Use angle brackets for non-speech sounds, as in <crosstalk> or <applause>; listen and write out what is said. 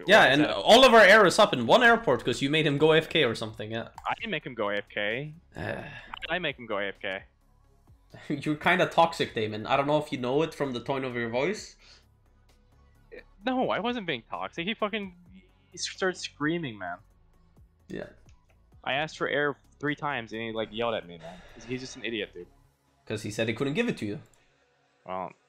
Like, Yeah, and that- all of our air is up in one airport because you made him go AFK or something. Yeah. I didn't make him go AFK. <sighs> I make him go AFK? <laughs> you're kind of toxic, Damon. I don't know if you know it from the tone of your voice. No, I wasn't being toxic. He fucking he started screaming, man. Yeah. I asked for air three times and he like yelled at me, man. He's just an idiot, dude. Because he said he couldn't give it to you. Well,